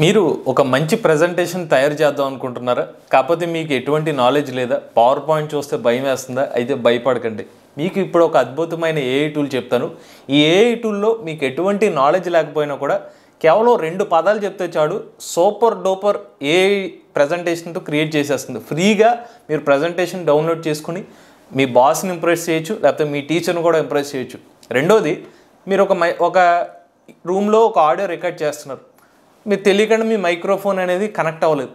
మీరు ఒక మంచి ప్రజెంటేషన్ తయారు చేద్దాం అనుకుంటున్నారా? కాకపోతే మీకు ఎటువంటి నాలెడ్జ్ లేదా? పవర్ పాయింట్ చూస్తే భయం వేస్తుందా? అయితే భయపడకండి. మీకు ఇప్పుడు ఒక అద్భుతమైన ఏఐ టూల్ చెప్తాను. ఈ ఏఐ టూల్లో మీకు ఎటువంటి నాలెడ్జ్ లేకపోయినా కూడా కేవలం రెండు పదాలు చెప్తే చాడు సూపర్ డూపర్ ఏఐ ప్రజెంటేషన్తో క్రియేట్ చేసేస్తుంది. ఫ్రీగా మీరు ప్రజెంటేషన్ డౌన్లోడ్ చేసుకుని మీ బాస్ని ఇంప్రెస్ చేయొచ్చు లేకపోతే మీ టీచర్ని కూడా ఇంప్రెస్ చేయొచ్చు. రెండోది మీరు ఒక మై ఒక రూమ్లో ఒక ఆడియో రికార్డ్ చేస్తున్నారు. మీరు తెలియకుండా మీ మైక్రోఫోన్ అనేది కనెక్ట్ అవ్వలేదు.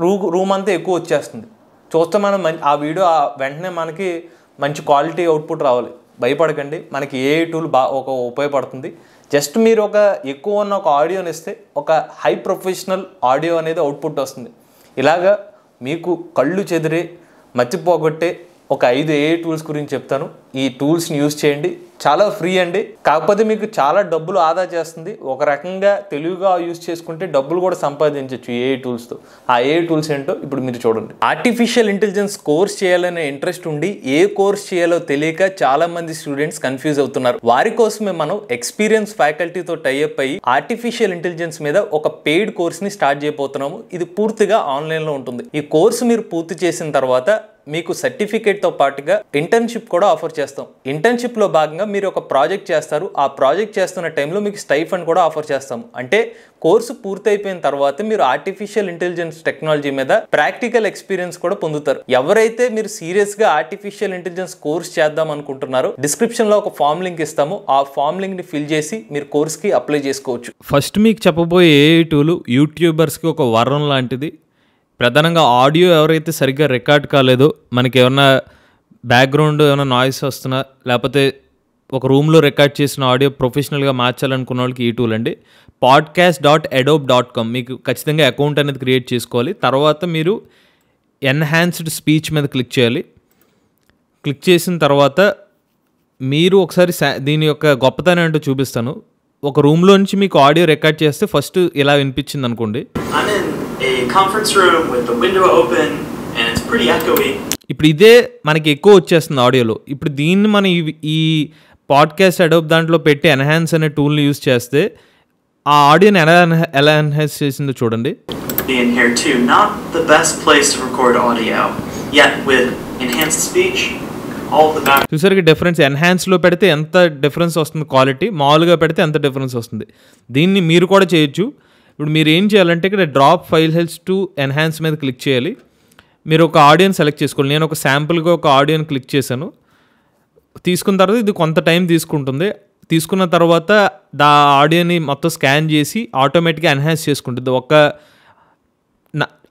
రూ రూమ్ అంతా ఎక్కువ వచ్చేస్తుంది. చూస్తే మనం మం- ఆ వీడియో ఆ వెంటనే మనకి మంచి క్వాలిటీ అవుట్పుట్ రావాలి. భయపడకండి. మనకి ఏ టూల్ బా ఒక ఉపయోగపడుతుంది. జస్ట్ మీరు ఒక ఎక్కువ ఉన్న ఒక ఆడియోని ఇస్తే ఒక హై ప్రొఫెషనల్ ఆడియో అనేది అవుట్పుట్ వస్తుంది. ఇలాగా మీకు కళ్ళు చెదిరి మర్చిపోగొట్టే ఒక ఐదు ఏ టూల్స్ గురించి చెప్తాను. ఈ టూల్స్ని యూజ్ చేయండి. చాలా ఫ్రీ అండి. కాకపోతే మీకు చాలా డబ్బులు ఆదా చేస్తుంది. ఒక రకంగా తెలివిగా యూజ్ చేసుకుంటే డబ్బులు కూడా సంపాదించవచ్చు ఏ టూల్స్తో. ఆ ఏ టూల్స్ ఏంటో ఇప్పుడు మీరు చూడండి. ఆర్టిఫిషియల్ ఇంటెలిజెన్స్ కోర్స్ చేయాలనే ఇంట్రెస్ట్ ఉండి ఏ కోర్స్ చేయాలో తెలియక చాలా మంది స్టూడెంట్స్ కన్ఫ్యూజ్ అవుతున్నారు. వారి కోసమే మనం ఎక్స్పీరియన్స్ ఫ్యాకల్టీతో టైఅప్ అయ్యి ఆర్టిఫిషియల్ ఇంటెలిజెన్స్ మీద ఒక పెయిడ్ కోర్స్ని స్టార్ట్ చేయబోతున్నాము. ఇది పూర్తిగా ఆన్లైన్లో ఉంటుంది. ఈ కోర్సు మీరు పూర్తి చేసిన తర్వాత మీకు సర్టిఫికేట్తో పాటుగా ఇంటర్న్షిప్ కూడా ఆఫర్ చేస్తాం. ఇంటర్న్షిప్లో భాగంగా మీరు ఒక ప్రాజెక్ట్ చేస్తారు. ఆ ప్రాజెక్ట్ చేస్తున్న టైంలో మీకు స్టైఫండ్ కూడా ఆఫర్ చేస్తాం. అంటే కోర్సు పూర్తయిపోయిన తర్వాత మీరు ఆర్టిఫిషియల్ ఇంటెలిజెన్స్ టెక్నాలజీ మీద ప్రాక్టికల్ ఎక్స్పీరియన్స్ కూడా పొందుతారు. ఎవరైతే మీరు సీరియస్గా ఆర్టిఫిషియల్ ఇంటెలిజెన్స్ కోర్స్ చేద్దాం అనుకుంటున్నారో డిస్క్రిప్షన్లో ఒక ఫామ్ లింక్ ఇస్తాము. ఆ ఫామ్ లింక్ని ఫిల్ చేసి మీరు కోర్స్కి అప్లై చేసుకోవచ్చు. ఫస్ట్ మీకు చెప్పబోయే ఏ టూలు యూట్యూబర్స్కి ఒక వరం లాంటిది ప్రధానంగా ఆడియో ఎవరైతే సరిగ్గా రికార్డ్ కాలేదో మనకి ఏమన్నా బ్యాక్గ్రౌండ్ ఏమైనా నాయిస్ వస్తున్నా లేకపోతే ఒక రూమ్లో రికార్డ్ చేసిన ఆడియో ప్రొఫెషనల్గా మార్చాలనుకున్న వాళ్ళకి ఈ టూల్ అండి. Podcast dot Adobe dot com మీకు ఖచ్చితంగా అకౌంట్ అనేది క్రియేట్ చేసుకోవాలి. తర్వాత మీరు ఎన్హాన్స్డ్ స్పీచ్ మీద క్లిక్ చేయాలి. క్లిక్ చేసిన తర్వాత మీరు ఒకసారి సా- దీని యొక్క గొప్పతనం ఏంటో చూపిస్తాను. ఒక రూమ్లో నుంచి మీకు ఆడియో రికార్డ్ చేస్తే ఫస్ట్ ఇలా వినిపించింది అనుకోండి a conference room with the window open and it's pretty echoey. ఇప్పుడు ఇదే మనకి ఎక్కువ వచ్చేస్తుంది ఆడియోలో ఇప్పుడు దీన్ని మనం ఈ- పాడ్కాస్ట్ అడోబ్ దాంట్లో పెట్టి ఎన్హాన్స్ అనే టూల్ని యూస్ చేస్తే ఆ ఆడియోని ఎలా ఎలా ఎన్హాన్స్ చేసిందో చూడండి in here too. Not the best place to record audio. Yet with enhanced speech, all the back చూసరికి డిఫరెన్స్ ఎన్హాన్స్లో పెడితే ఎంత డిఫరెన్స్ వస్తుంది క్వాలిటీ మామూలుగా పెడితే ఎంత డిఫరెన్స్ వస్తుంది దీన్ని మీరు కూడా చేయొచ్చు ఇప్పుడు మీరు ఏం చేయాలంటే ఇక్కడ drop file helps to enhance మీద క్లిక్ చేయాలి. మీరు ఒక ఆడియోని సెలెక్ట్ చేసుకోవాలి. నేను ఒక శాంపుల్గా ఒక ఆడియోని క్లిక్ చేశాను. తీసుకున్న తర్వాత ఇది కొంత టైం తీసుకుంటుంది. తీసుకున్న తర్వాత దా ఆడియోని మొత్తం స్కాన్ చేసి ఆటోమేటిక్గా ఎన్హాన్స్ చేసుకుంటుంది. ఒక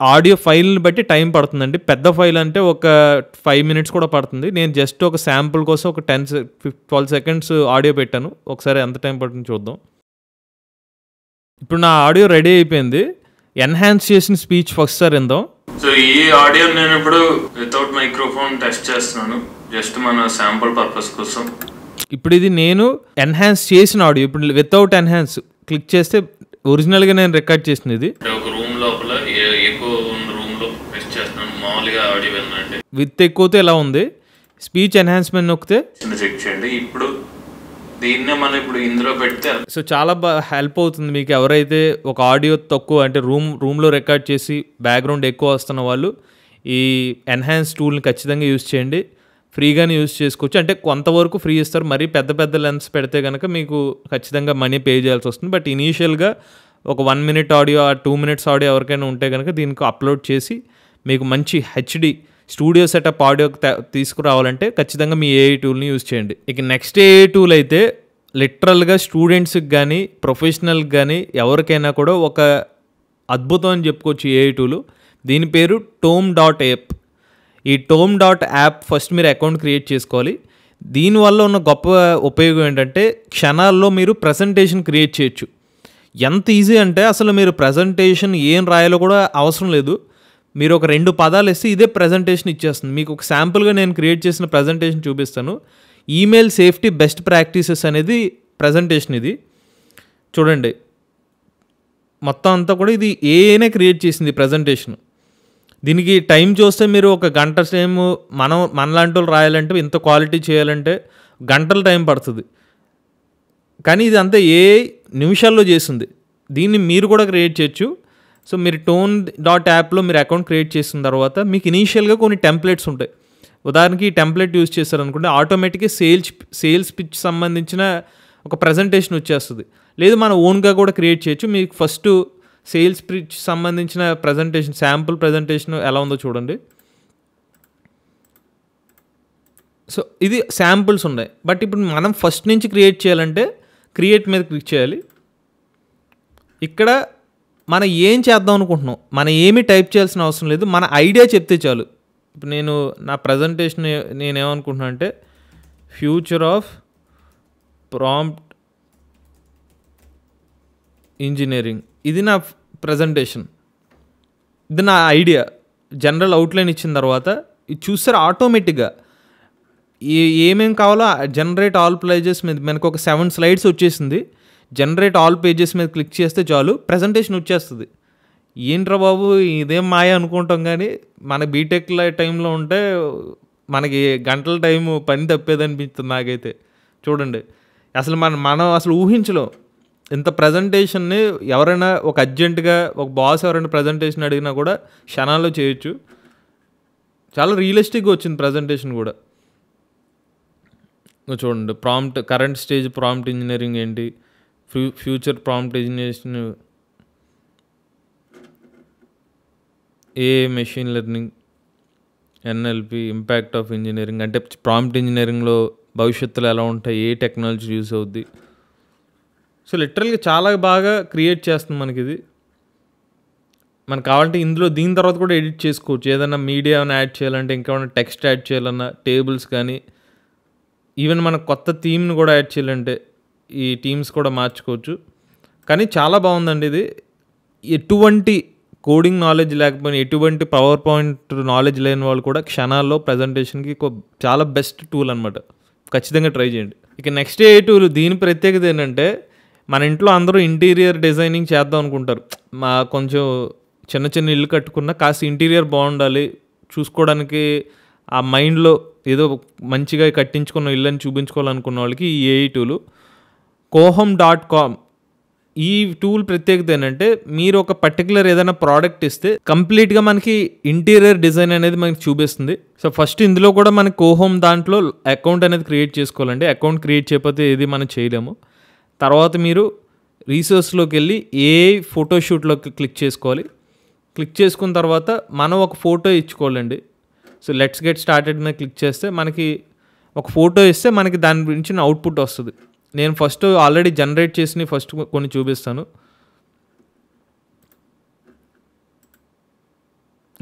ఆడియో ఫైల్ని బట్టి టైం పడుతుందండి. పెద్ద ఫైల్ అంటే ఒక ఫైవ్ మినిట్స్ కూడా పడుతుంది. నేను జస్ట్ ఒక శాంపుల్ కోసం ఒక టెన్ ఫిఫ్ ట్వెల్వ్ సెకండ్స్ ఆడియో పెట్టాను. ఒకసారి ఎంత టైం పడుతుంది చూద్దాం. ఇప్పుడు నా ఆడియో రెడీ అయిపోయింది. ఎన్హాన్స్ చేసిన స్పీచ్ ఫస్ట్ సార్ ఎందాం సో ఈ ఆడియో నేను ఇప్పుడు వితౌట్ మైక్రోఫోన్ టెస్ట్ చేస్తున్నాను. జస్ట్ మన శాంపుల్ పర్పస్ కోసం. ఇప్పుడు ఇది నేను ఎన్హాన్స్ చేసిన ఆడియో. ఇప్పుడు వితౌట్ ఎన్హాన్స్ క్లిక్ చేస్తే ఒరిజినల్గా నేను రికార్డ్ చేసిన ఇది. ఒక రూమ్ లోపల ఎక్కువ ఉన్న రూమ్లో టెస్ట్ చేస్తున్నాను. మామూలుగా ఆడియో వినండి విత్ ఎక్కువతో ఎలా ఉంది? స్పీచ్ ఎన్హాన్స్మెంట్ నొక్కితే? చెక్ చేయండి. ఇప్పుడు దీన్నే మనం ఇప్పుడు ఇందులో పెడితే సో చాలా బాగా హెల్ప్ అవుతుంది మీకు. ఎవరైతే ఒక ఆడియో తక్కువ అంటే రూమ్ రూమ్లో రికార్డ్ చేసి బ్యాక్గ్రౌండ్ ఎక్కువ వస్తున్న వాళ్ళు ఈ ఎన్హాన్స్ టూల్ని ఖచ్చితంగా యూజ్ చేయండి. ఫ్రీగానే యూజ్ చేసుకోవచ్చు. అంటే కొంతవరకు ఫ్రీ ఇస్తారు. మరీ పెద్ద పెద్ద లెన్స్ పెడితే కనుక మీకు ఖచ్చితంగా మనీ పే చేయాల్సి వస్తుంది. బట్ ఇనీషియల్గా ఒక one minute audio two minutes audio ఎవరికైనా ఉంటే కనుక దీనికి అప్లోడ్ చేసి మీకు మంచి హెచ్డి స్టూడియో సెటప్ ఆడియో తీసుకురావాలంటే ఖచ్చితంగా మీ ఏఐ టూల్ని యూజ్ చేయండి. ఇక నెక్స్ట్ ఏఐ టూల్ అయితే లిటరల్గా స్టూడెంట్స్కి కానీ ప్రొఫెషనల్కి కానీ ఎవరికైనా కూడా ఒక అద్భుతం అని చెప్పుకోవచ్చు ఏఐ టూలు దీని పేరు టోమ్ డాట్ యాప్ ఈ టోమ్ డాట్ యాప్ ఫస్ట్ మీరు అకౌంట్ క్రియేట్ చేసుకోవాలి. దీనివల్ల ఉన్న గొప్ప ఉపయోగం ఏంటంటే క్షణాల్లో మీరు ప్రజెంటేషన్ క్రియేట్ చేయొచ్చు. ఎంత ఈజీ అంటే అసలు మీరు ప్రజెంటేషన్ ఏం రాయాలో కూడా అవసరం లేదు. మీరు ఒక రెండు పదాలు వేస్తే ఇదే ప్రజెంటేషన్ ఇచ్చేస్తుంది. మీకు ఒక శాంపుల్గా నేను క్రియేట్ చేసిన ప్రజెంటేషన్ చూపిస్తాను. ఈమెయిల్ సేఫ్టీ బెస్ట్ ప్రాక్టీసెస్ అనేది ప్రజెంటేషన్ ఇది. చూడండి. మొత్తం అంతా కూడా ఇది ఏనే క్రియేట్ చేసింది ప్రజెంటేషన్ దీనికి టైం చూస్తే మీరు ఒక గంట సేమ్ మనం మనలాంటి వాళ్ళు రాయాలంటే ఇంత క్వాలిటీ చేయాలంటే గంటల టైం పడుతుంది. కానీ ఇది అంతా ఏ నిమిషాల్లో చేసింది దీన్ని మీరు కూడా క్రియేట్ చేయొచ్చు. సో మీరు టోన్ డాట్ యాప్లో మీరు అకౌంట్ క్రియేట్ చేసిన తర్వాత మీకు ఇనీషియల్గా కొన్ని టెంప్లెట్స్ ఉంటాయి. ఉదాహరణకి ఈ టెంప్లెట్ యూజ్ చేశారనుకుంటే ఆటోమేటిక్గా సేల్స్ సేల్స్ పిచ్ సంబంధించిన ఒక ప్రజెంటేషన్ వచ్చేస్తుంది. లేదు మనం ఓన్గా కూడా క్రియేట్ చేయొచ్చు. మీకు ఫస్ట్ సేల్స్ పిచ్ సంబంధించిన ప్రజెంటేషన్ శాంపుల్ ప్రజెంటేషన్ ఎలా ఉందో చూడండి. సో ఇది శాంపుల్స్ ఉన్నాయి. బట్ ఇప్పుడు మనం ఫస్ట్ నుంచి క్రియేట్ చేయాలంటే క్రియేట్ మీద క్లిక్ చేయాలి. ఇక్కడ మనం ఏం చేద్దాం అనుకుంటున్నాం? మనం ఏమీ టైప్ చేయాల్సిన అవసరం లేదు. మన ఐడియా చెప్తే చాలు. ఇప్పుడు నేను నా ప్రజెంటేషన్ నేనేమనుకుంటున్నా అంటే ఫ్యూచర్ ఆఫ్ ప్రాంప్ట్ ఇంజనీరింగ్. ఇది నా ప్రజెంటేషన్. ఇది నా ఐడియా. జనరల్ అవుట్లైన్ ఇచ్చిన తర్వాత ఇది చూస్తారు ఆటోమేటిక్గా ఏ ఏమేం కావాలో జనరేట్ ఆల్ ప్లేజెస్ మీద మనకు ఒక సెవెన్ స్లైడ్స్ వచ్చేసింది. జనరేట్ ఆల్ పేజెస్ మీద క్లిక్ చేస్తే చాలు ప్రజెంటేషన్ వచ్చేస్తుంది. ఏంట్రా బాబు ఇదేం మాయ అనుకుంటాం కానీ మన బీటెక్ టైంలో ఉంటే మనకి గంటల టైం పని తప్పేది అనిపిస్తుంది నాకైతే. చూడండి అసలు మన మనం అసలు ఊహించలేం. ఇంత ప్రజెంటేషన్ని ఎవరైనా ఒక అర్జెంటుగా ఒక బాస్ ఎవరైనా ప్రజెంటేషన్ అడిగినా కూడా క్షణాల్లో చేయొచ్చు. చాలా రియలిస్టిక్గా వచ్చింది ప్రజెంటేషన్ కూడా. చూడండి prompt current stage prompt engineering ఏంటి? Few future prompt engineering A machine learning NLP impact of engineering అంటే ప్రాంప్ట్ ఇంజనీరింగ్లో భవిష్యత్తులో ఎలా ఉంటాయి ఏ టెక్నాలజీ యూస్ అవుద్ది. సో లిటరల్గా చాలా బాగా క్రియేట్ చేస్తుంది మనకి ఇది మనకు కావాలంటే ఇందులో దీని తర్వాత కూడా ఎడిట్ చేసుకోవచ్చు. ఏదైనా మీడియా ఏమైనా యాడ్ చేయాలంటే ఇంకేమైనా టెక్స్ట్ యాడ్ చేయాలన్నా టేబుల్స్ కానీ ఈవెన్ మన కొత్త థీమ్ని కూడా యాడ్ చేయాలంటే ఈ టీమ్స్ కూడా మార్చుకోవచ్చు. కానీ చాలా బాగుందండి ఇది. ఎటువంటి కోడింగ్ నాలెడ్జ్ లేకపోయినా ఎటువంటి పవర్ పాయింట్ నాలెడ్జ్ లేని వాళ్ళు కూడా క్షణాల్లో ప్రజెంటేషన్కి చాలా బెస్ట్ టూల్ అనమాట ఖచ్చితంగా ట్రై చేయండి. ఇక నెక్స్ట్ ఏ టూల్ దీని ప్రత్యేకత ఏంటంటే మన ఇంట్లో అందరూ ఇంటీరియర్ డిజైనింగ్ చేద్దాం అనుకుంటారు. మా కొంచెం చిన్న చిన్న ఇల్లు కట్టుకున్న కాస్త ఇంటీరియర్ బాగుండాలి. చూసుకోవడానికి ఆ మైండ్లో ఏదో మంచిగా కట్టించుకున్న ఇల్లు అని చూపించుకోవాలనుకున్న వాళ్ళకి ఈ ఏఐ టూలు కోహమ్ డాట్ కామ్. ఈ టూల్ ప్రత్యేకత ఏంటంటే మీరు ఒక పర్టికులర్ ఏదైనా ప్రోడక్ట్ ఇస్తే కంప్లీట్గా మనకి ఇంటీరియర్ డిజైన్ అనేది మనకి చూపిస్తుంది. సో ఫస్ట్ ఇందులో కూడా మనకి కోహోమ్ దాంట్లో అకౌంట్ అనేది క్రియేట్ చేసుకోవాలండి. అకౌంట్ క్రియేట్ చేయకపోతే ఏది మనం చేయలేము. తర్వాత మీరు రీసోర్స్లోకి వెళ్ళి ఏ ఫోటోషూట్లోకి క్లిక్ చేసుకోవాలి. క్లిక్ చేసుకున్న తర్వాత మనం ఒక ఫోటో ఇచ్చుకోవాలండి. సో లెట్స్ గెట్ స్టార్టెడ్ మీద క్లిక్ చేస్తే మనకి ఒక ఫోటో ఇస్తే మనకి దాని గురించి అవుట్పుట్ వస్తుంది. నేను ఫస్ట్ ఆల్రెడీ జనరేట్ చేసినవి ఫస్ట్ కొన్ని చూపిస్తాను.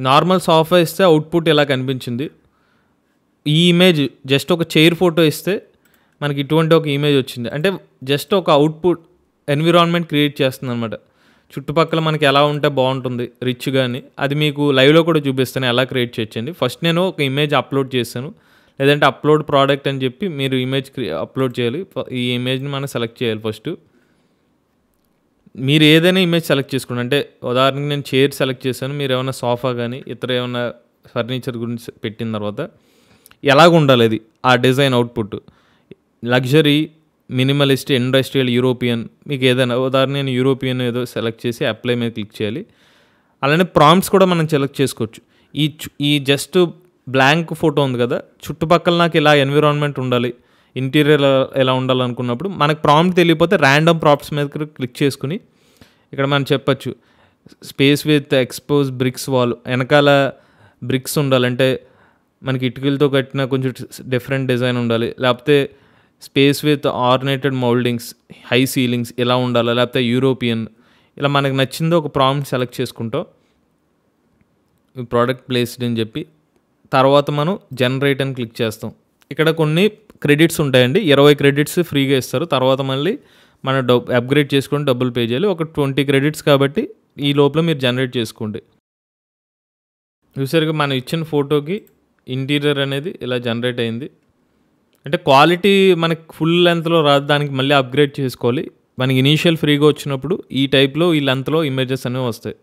నార్మల్ సాఫ్ట్వేర్ ఇస్తే అవుట్పుట్ ఇలా కనిపించింది? ఈ ఇమేజ్ జస్ట్ ఒక చైర్ ఫోటో ఇస్తే మనకి ఇటువంటి ఒక ఇమేజ్ వచ్చింది. అంటే జస్ట్ ఒక అవుట్పుట్ ఎన్విరాన్మెంట్ క్రియేట్ చేస్తుంది అనమాట చుట్టుపక్కల మనకి ఎలా ఉంటే బాగుంటుంది రిచ్ కానీ అది మీకు లైవ్లో కూడా చూపిస్తాను ఎలా క్రియేట్ చేయొచ్చండి ఫస్ట్ నేను ఒక ఇమేజ్ అప్లోడ్ చేశాను. లేదంటే అప్లోడ్ ప్రోడక్ట్ అని చెప్పి మీరు ఇమేజ్ అప్లోడ్ చేయాలి. ఈ ఇమేజ్ని మనం సెలెక్ట్ చేయాలి ఫస్ట్ మీరు ఏదైనా ఇమేజ్ సెలెక్ట్ చేసుకోండి. అంటే ఉదాహరణకి నేను చైర్ సెలెక్ట్ చేశాను. మీరు ఏమైనా సోఫా కానీ ఇతర ఏమైనా ఫర్నిచర్ గురించి పెట్టిన తర్వాత ఎలాగ ఉండాలి అది? ఆ design output luxury minimalist industrial European మీకు ఏదైనా ఉదాహరణ నేను యూరోపియన్ ఏదో సెలెక్ట్ చేసి అప్లై మీద క్లిక్ చేయాలి. అలానే ప్రాంప్ట్స్ కూడా మనం సెలెక్ట్ చేసుకోవచ్చు. ఈ ఈ జస్ట్ బ్లాంక్ ఫోటో ఉంది కదా చుట్టుపక్కల నాకు ఇలా ఎన్విరాన్మెంట్ ఉండాలి ఇంటీరియర్ ఎలా ఉండాలనుకున్నప్పుడు మనకు ప్రాంప్ట్ తెలియకపోతే ర్యాండమ్ ప్రాప్ట్స్ మీద క్లిక్ చేసుకుని ఇక్కడ మనం చెప్పచ్చు. Space with expose bricks wall వెనకాల బ్రిక్స్ ఉండాలంటే మనకి ఇటుకలతో కట్టిన కొంచెం డిఫరెంట్ డిజైన్ ఉండాలి లేకపోతే space with ornated mouldings high ceilings ఇలా ఉండాలి లేకపోతే యూరోపియన్ ఇలా మనకు నచ్చిందో ఒక ప్రాంప్ట్ సెలెక్ట్ చేసుకుంటాం. ఈ ప్రోడక్ట్ ప్లేస్డ్ అని చెప్పి తర్వాత మనం జనరేట్ అని క్లిక్ చేస్తాం. ఇక్కడ కొన్ని క్రెడిట్స్ ఉంటాయండి. ఇరవై క్రెడిట్స్ ఫ్రీగా ఇస్తారు. తర్వాత మళ్ళీ మన డబ్ అప్గ్రేడ్ చేసుకొని డబ్బులు పే చేయాలి. ఒక ట్వంటీ క్రెడిట్స్ కాబట్టి ఈ లోపల మీరు జనరేట్ చేసుకోండి. చూసారుగా మనం ఇచ్చిన ఫోటోకి ఇంటీరియర్ అనేది ఇలా జనరేట్ అయింది. అంటే క్వాలిటీ మనకి ఫుల్ లెంత్లో రాదు. దానికి మళ్ళీ అప్గ్రేడ్ చేసుకోవాలి. మనకి ఇనీషియల్ ఫ్రీగా వచ్చినప్పుడు ఈ టైప్లో ఈ లెంత్లో ఇమేజెస్ అనేవి వస్తాయి.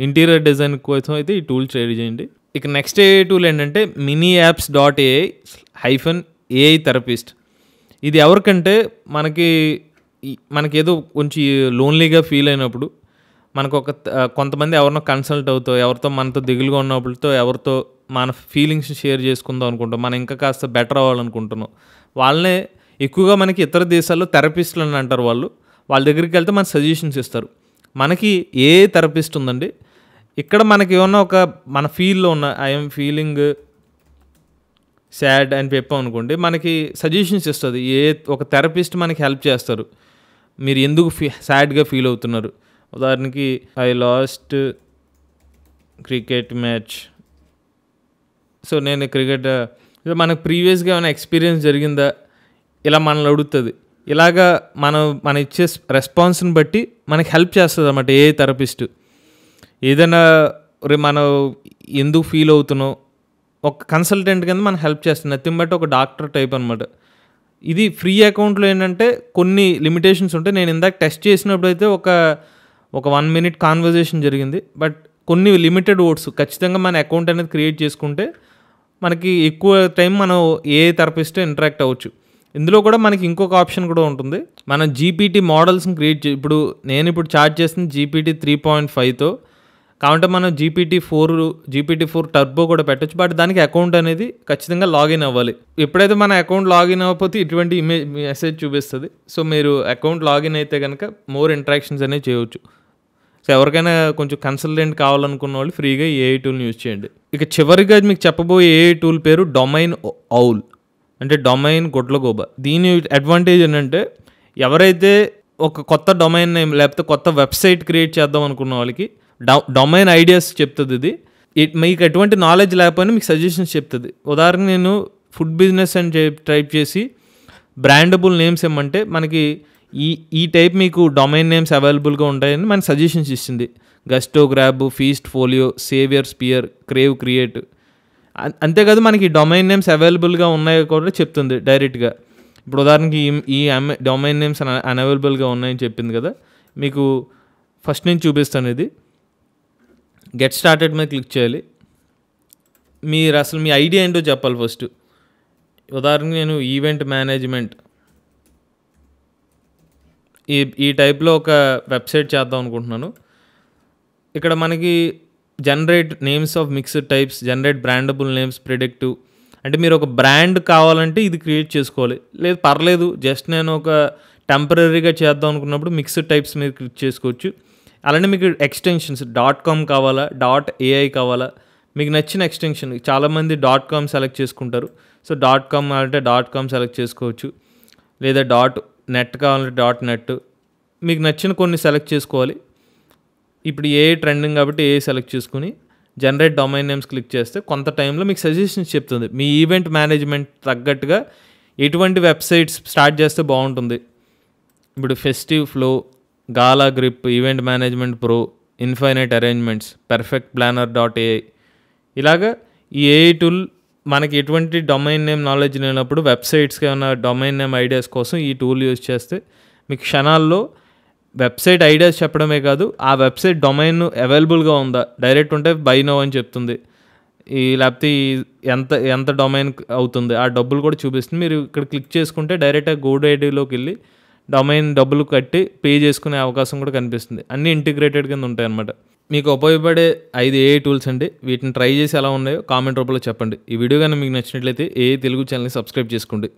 ఇంటీరియర్ డిజైన్ కోసం అయితే ఈ టూల్ ట్రేడ్ చేయండి. ఇక నెక్స్ట్ ఏ టూల్ ఏంటంటే mini apps dot AI hyphen AI therapist ఇది ఎవరికంటే మనకి మనకి మనకేదో కొంచెం లోన్లీగా ఫీల్ అయినప్పుడు మనకు ఒక కొంతమంది ఎవరినో కన్సల్ట్ అవుతో ఎవరితో మనతో దిగులుగా ఉన్నప్పుడుతో ఎవరితో మన ఫీలింగ్స్ షేర్ చేసుకుందాం అనుకుంటాం. మనం ఇంకా కాస్త బెటర్ అవ్వాలనుకుంటున్నాం. వాళ్ళనే ఎక్కువగా మనకి ఇతర దేశాల్లో థెరపిస్టులు అని అంటారు వాళ్ళు. వాళ్ళ దగ్గరికి వెళ్తే మన సజెషన్స్ ఇస్తారు. మనకి ఏ థెరపిస్ట్ ఉందండి? ఇక్కడ మనకి ఏమన్నా ఒక మన ఫీల్లో ఉన్న ఐఎమ్ ఫీలింగ్ సాడ్ అని చెప్పాం అనుకోండి మనకి సజెషన్స్ ఇస్తుంది. ఏ ఒక థెరపిస్ట్ మనకి హెల్ప్ చేస్తారు. మీరు ఎందుకు ఫీ సాడ్గా ఫీల్ అవుతున్నారు? ఉదాహరణకి I lost cricket match so నేను క్రికెట్ మనకు ప్రీవియస్గా ఏమైనా ఎక్స్పీరియన్స్ జరిగిందా? ఇలా మనల్ని అడుగుతుంది. ఇలాగా మనం మన ఇచ్చే రెస్పాన్స్ని బట్టి మనకి హెల్ప్ చేస్తుంది అన్నమాట ఏ థెరపిస్ట్ ఏదైనా రే మనం ఎందుకు ఫీల్ అవుతున్నాం? ఒక కన్సల్టెంట్ కింద మనం హెల్ప్ చేస్తుంది నథింగ్ బట్ ఒక డాక్టర్ టైప్ అనమాట ఇది ఫ్రీ అకౌంట్లో ఏంటంటే కొన్ని లిమిటేషన్స్ ఉంటాయి. నేను ఇందాక టెస్ట్ చేసినప్పుడు అయితే ఒక ఒక వన్ మినిట్ కాన్వర్జేషన్ జరిగింది. బట్ కొన్ని లిమిటెడ్ ఓట్స్ ఖచ్చితంగా మన అకౌంట్ అనేది క్రియేట్ చేసుకుంటే మనకి ఎక్కువ టైం మనం ఏ థెరపిస్ట్ ఇంటరాక్ట్ అవ్వచ్చు. ఇందులో కూడా మనకి ఇంకొక ఆప్షన్ కూడా ఉంటుంది. మనం జీపీటీ మోడల్స్ని క్రియేట్ చే ఇప్పుడు నేను ఇప్పుడు చార్జ్ చేసిన జీపీటీ త్రీ పాయింట్ ఫైవ్తో కాబట్టి మనం GPT four GPT four turbo కూడా పెట్టొచ్చు బట్ దానికి అకౌంట్ అనేది ఖచ్చితంగా లాగిన్ అవ్వాలి. ఎప్పుడైతే మన అకౌంట్ లాగిన్ అవ్వకపోతే ఇటువంటి ఇమేజ్ మెసేజ్ చూపిస్తుంది. సో మీరు అకౌంట్ లాగిన్ అయితే కనుక మోర్ ఇంట్రాక్షన్స్ అనేవి చేయవచ్చు సో ఎవరికైనా కొంచెం కన్సల్టెంట్ కావాలనుకున్న వాళ్ళు ఫ్రీగా ఏఐ టూల్ని యూజ్ చేయండి. ఇక చివరిగా మీకు చెప్పబోయే ఏఐ టూల్ పేరు డొమైన్ ఔల్ అంటే డొమైన్ గొడ్లగోబ. దీని అడ్వాంటేజ్ ఏంటంటే ఎవరైతే ఒక కొత్త డొమైన్ నేమ్ లేకపోతే కొత్త వెబ్సైట్ క్రియేట్ చేద్దాం అనుకున్న వాళ్ళకి డొమైన్ ఐడియాస్ చెప్తుంది ఇది. ఇట్ మీకు ఎటువంటి నాలెడ్జ్ లేకపోయినా మీకు సజెషన్స్ చెప్తుంది. ఉదాహరణ నేను ఫుడ్ బిజినెస్ అని టైప్ చేసి బ్రాండబుల్ నేమ్స్ ఏమంటే మనకి ఈ ఈ టైప్ మీకు డొమైన్ నేమ్స్ అవైలబుల్గా ఉంటాయని మనకి సజెషన్స్ ఇచ్చింది gusto grab feast folio saviour spear crave create అంతేకాదు మనకి డొమైన్ నేమ్స్ అవైలబుల్గా ఉన్నాయో కూడా చెప్తుంది డైరెక్ట్గా ఇప్పుడు ఉదాహరణకి ఈ- ఈ డొమైన్ నేమ్స్ అన్అవైలబుల్గా ఉన్నాయని చెప్పింది కదా. మీకు ఫస్ట్ నేను చూపిస్తాను ఇది. గెట్ స్టార్టెడ్ మీద క్లిక్ చేయాలి. మీరు అసలు మీ ఐడియా ఏంటో చెప్పాలి ఫస్ట్. ఉదాహరణకి నేను ఈవెంట్ మేనేజ్మెంట్. ఈ ఈ టైప్లో ఒక వెబ్సైట్ చేద్దాం అనుకుంటున్నాను. ఇక్కడ మనకి generate names of mixed types generate brandable names predictive అంటే మీరు ఒక బ్రాండ్ కావాలంటే ఇది క్రియేట్ చేసుకోవాలి. లేదు పర్లేదు జస్ట్ నేను ఒక టెంపరీగా చేద్దాం అనుకున్నప్పుడు మిక్స్డ్ టైప్స్ మీరు క్లిక్ చేసుకోవచ్చు. అలానే మీకు ఎక్స్టెన్షన్స్ డాట్ కామ్ కావాలా డాట్ ఏఐ కావాలా మీకు నచ్చిన ఎక్స్టెన్షన్ చాలామంది డాట్ కామ్ సెలెక్ట్ చేసుకుంటారు. సో డాట్ కామ్ అంటే డాట్ కామ్ సెలెక్ట్ చేసుకోవచ్చు. లేదా డాట్ నెట్ కావాలంటే డాట్ నెట్ మీకు నచ్చిన కొన్ని సెలెక్ట్ చేసుకోవాలి. ఇప్పుడు ఏ ట్రెండింగ్ కాబట్టి ఏ సెలెక్ట్ చేసుకుని జనరేట్ డొమైన్ నేమ్స్ క్లిక్ చేస్తే కొంత టైంలో మీకు సజెషన్స్ చెప్తుంది. మీ ఈవెంట్ మేనేజ్మెంట్ తగ్గట్టుగా ఎటువంటి వెబ్సైట్స్ స్టార్ట్ చేస్తే బాగుంటుంది. ఇప్పుడు festive flow gala grip event management pro infinite arrangements perfect planner dot AI ఇలాగా ఈ ఏఐ టూల్ మనకి ఎటువంటి డొమైన్ నేమ్ నాలెడ్జ్ లేనప్పుడు వెబ్సైట్స్కి ఏమైనా డొమైన్ నేమ్ ఐడియాస్ కోసం ఈ టూల్ యూజ్ చేస్తే మీకు క్షణాల్లో వెబ్సైట్ ఐడియాస్ చెప్పడమే కాదు ఆ వెబ్సైట్ డొమైన్ అవైలబుల్గా ఉందా? డైరెక్ట్ ఉంటే బై నో అని చెప్తుంది. ఈ లేకపోతే ఈ ఎంత ఎంత డొమైన్ అవుతుంది? ఆ డబ్బులు కూడా చూపిస్తుంది. మీరు ఇక్కడ క్లిక్ చేసుకుంటే డైరెక్ట్గా గోడ్ ఐడిలోకి వెళ్ళి డొమైన్ డబ్బులు కట్టి పే చేసుకునే అవకాశం కూడా కనిపిస్తుంది. అన్నీ ఇంటిగ్రేటెడ్ కింద ఉంటాయన్నమాట. మీకు ఉపయోగపడే ఐదు ఏ టూల్స్ అండి. వీటిని ట్రై చేసి ఎలా ఉన్నాయో కామెంట్ రూపంలో చెప్పండి. ఈ వీడియో కానీ మీకు నచ్చినట్లయితే ఏ తెలుగు ఛానల్ని సబ్స్క్రైబ్ చేసుకోండి.